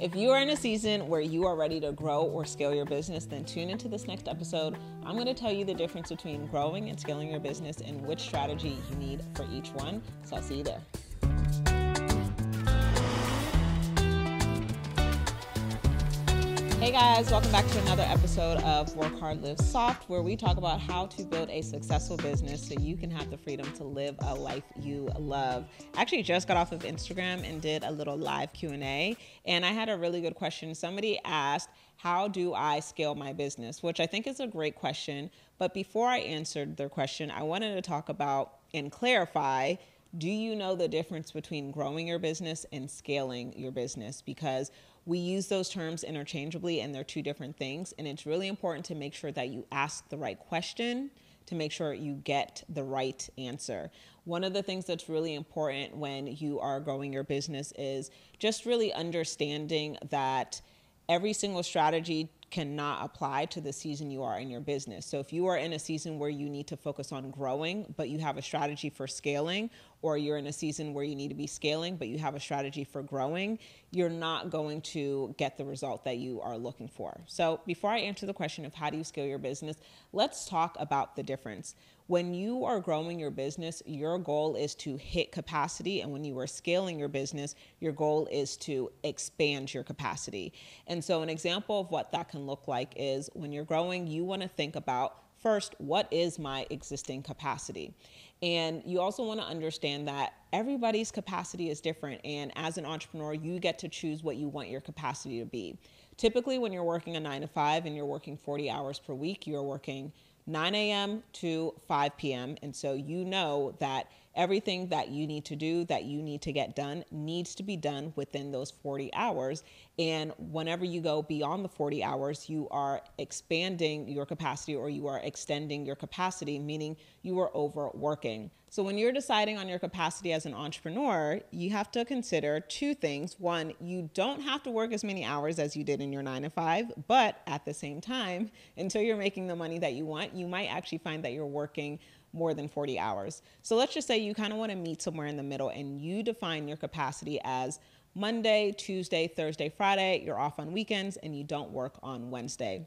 If you are in a season where you are ready to grow or scale your business, then tune into this next episode. I'm going to tell you the difference between growing and scaling your business and which strategy you need for each one. So I'll see you there. Hey guys, welcome back to another episode of Work Hard, Live Soft, where we talk about how to build a successful business so you can have the freedom to live a life you love. I actually just got off of Instagram and did a little live Q&A, and I had a really good question. Somebody asked, how do I scale my business? Which I think is a great question. But before I answered their question, I wanted to talk about and clarify do you know the difference between growing your business and scaling your business? Because we use those terms interchangeably and they're two different things. And it's really important to make sure that you ask the right question to make sure you get the right answer. One of the things that's really important when you are growing your business is just really understanding that every single strategy cannot apply to the season you are in your business. So if you are in a season where you need to focus on growing, but you have a strategy for scaling, or you're in a season where you need to be scaling, but you have a strategy for growing, you're not going to get the result that you are looking for. So before I answer the question of how do you scale your business, let's talk about the difference. When you are growing your business, your goal is to hit capacity. And when you are scaling your business, your goal is to expand your capacity. And so, an example of what that can look like is when you're growing, you want to think about first, what is my existing capacity? And you also want to understand that everybody's capacity is different. And as an entrepreneur, you get to choose what you want your capacity to be. Typically, when you're working a nine to five and you're working 40 hours per week, you're working 9 a.m. to 5 p.m. And so you know that everything that you need to do, that you need to get done, needs to be done within those 40 hours. And whenever you go beyond the 40 hours, you are expanding your capacity or you are extending your capacity, meaning you are overworking. So when you're deciding on your capacity as an entrepreneur, you have to consider two things. One, you don't have to work as many hours as you did in your nine to five, but at the same time, until you're making the money that you want, you might actually find that you're working more than 40 hours. So let's just say you kind of want to meet somewhere in the middle and you define your capacity as Monday, Tuesday, Thursday, Friday, you're off on weekends and you don't work on Wednesday.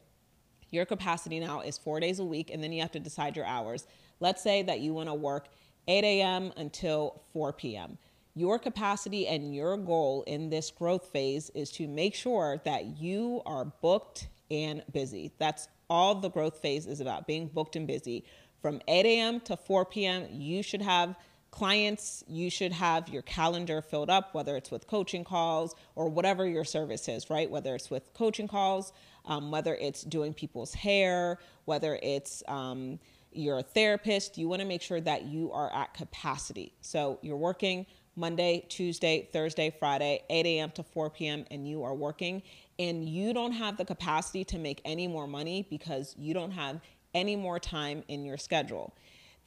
Your capacity now is four days a week, and then you have to decide your hours. Let's say that you want to work 8 a.m. until 4 p.m. Your capacity and your goal in this growth phase is to make sure that you are booked and busy. That's all the growth phase is about being booked and busy. From 8 a.m. to 4 p.m., you should have clients, you should have your calendar filled up, whether it's with coaching calls or whatever your service is, right? Whether it's with coaching calls, um, whether it's doing people's hair, whether it's um, you're a therapist, you want to make sure that you are at capacity. So you're working Monday, Tuesday, Thursday, Friday, 8 a.m. to 4 p.m., and you are working, and you don't have the capacity to make any more money because you don't have any more time in your schedule.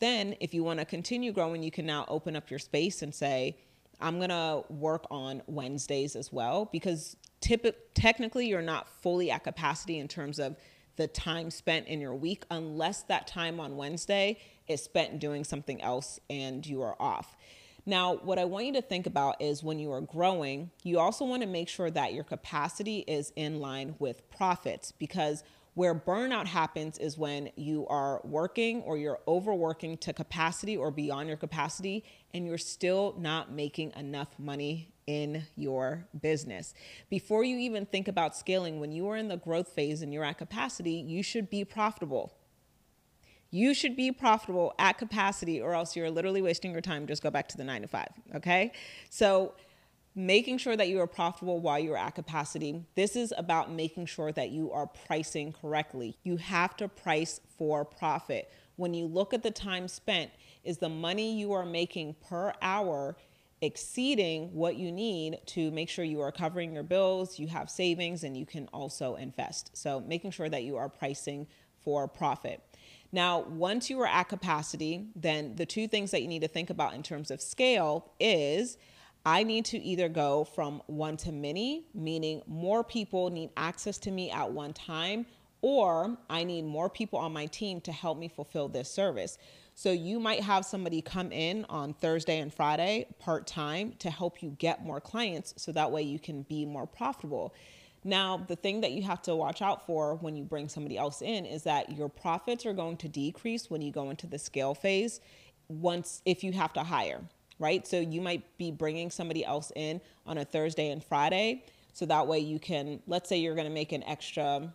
Then, if you want to continue growing, you can now open up your space and say, I'm going to work on Wednesdays as well because typ- technically you're not fully at capacity in terms of the time spent in your week unless that time on Wednesday is spent doing something else and you are off. Now, what I want you to think about is when you are growing, you also want to make sure that your capacity is in line with profits because where burnout happens is when you are working or you're overworking to capacity or beyond your capacity and you're still not making enough money in your business. Before you even think about scaling, when you are in the growth phase and you're at capacity, you should be profitable. You should be profitable at capacity, or else you're literally wasting your time. Just go back to the nine to five, okay? So, making sure that you are profitable while you're at capacity. This is about making sure that you are pricing correctly. You have to price for profit. When you look at the time spent, is the money you are making per hour exceeding what you need to make sure you are covering your bills, you have savings, and you can also invest. So, making sure that you are pricing for profit. Now, once you are at capacity, then the two things that you need to think about in terms of scale is I need to either go from one to many, meaning more people need access to me at one time, or I need more people on my team to help me fulfill this service. So you might have somebody come in on Thursday and Friday part time to help you get more clients so that way you can be more profitable. Now, the thing that you have to watch out for when you bring somebody else in is that your profits are going to decrease when you go into the scale phase once if you have to hire, right? So you might be bringing somebody else in on a Thursday and Friday so that way you can let's say you're going to make an extra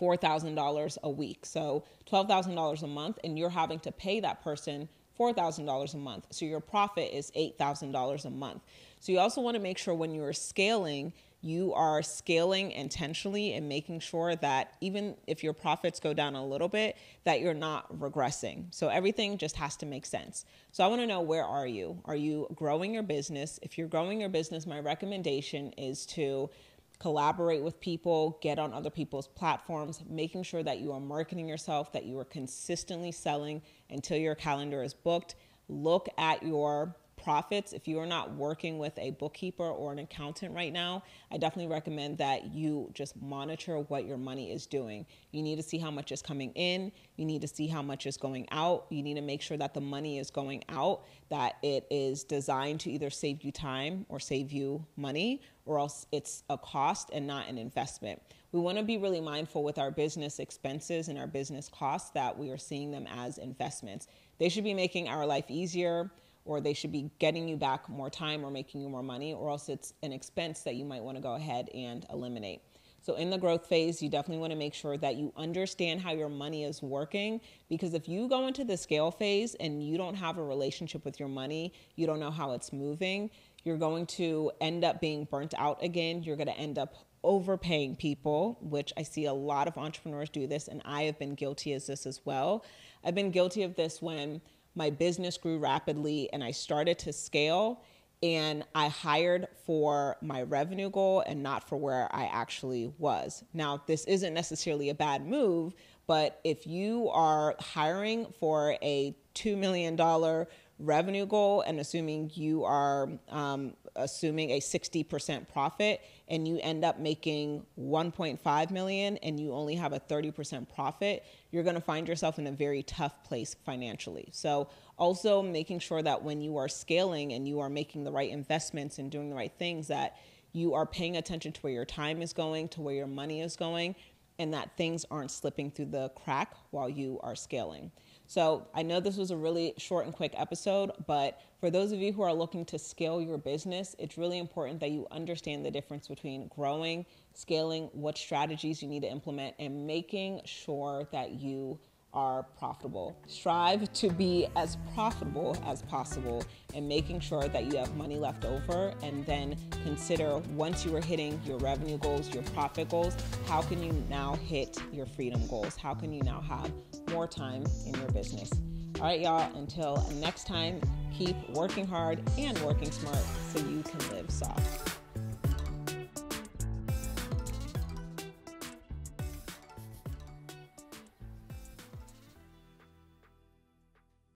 $4,000 a week. So $12,000 a month and you're having to pay that person $4,000 a month. So your profit is $8,000 a month. So you also want to make sure when you're scaling you are scaling intentionally and making sure that even if your profits go down a little bit that you're not regressing. So everything just has to make sense. So i want to know where are you? Are you growing your business? If you're growing your business my recommendation is to collaborate with people get on other people's platforms making sure that you are marketing yourself that you are consistently selling until your calendar is booked. Look at your profits, if you are not working with a bookkeeper or an accountant right now, I definitely recommend that you just monitor what your money is doing. You need to see how much is coming in, you need to see how much is going out. You need to make sure that the money is going out, that it is designed to either save you time or save you money, or else it's a cost and not an investment. We want to be really mindful with our business expenses and our business costs that we are seeing them as investments. They should be making our life easier or they should be getting you back more time or making you more money, or else it's an expense that you might want to go ahead and eliminate. So, in the growth phase, you definitely want to make sure that you understand how your money is working because if you go into the scale phase and you don't have a relationship with your money, you don't know how it's moving, you're going to end up being burnt out again. You're going to end up overpaying people, which I see a lot of entrepreneurs do this, and I have been guilty as this as well. I've been guilty of this when my business grew rapidly and I started to scale and I hired for my revenue goal and not for where I actually was. Now, this isn't necessarily a bad move, but if you are hiring for a $2 million revenue goal and assuming you are um, assuming a 60% profit and you end up making 1.5 million and you only have a 30% profit you're going to find yourself in a very tough place financially. So also making sure that when you are scaling and you are making the right investments and doing the right things that you are paying attention to where your time is going to where your money is going and that things aren't slipping through the crack while you are scaling so I know this was a really short and quick episode, but for those of you who are looking to scale your business, it's really important that you understand the difference between growing, scaling, what strategies you need to implement, and making sure that you are profitable. Strive to be as profitable as possible and making sure that you have money left over. And then consider once you are hitting your revenue goals, your profit goals, how can you now hit your freedom goals? How can you now have more time in your business? All right, y'all, until next time, keep working hard and working smart so you can live soft.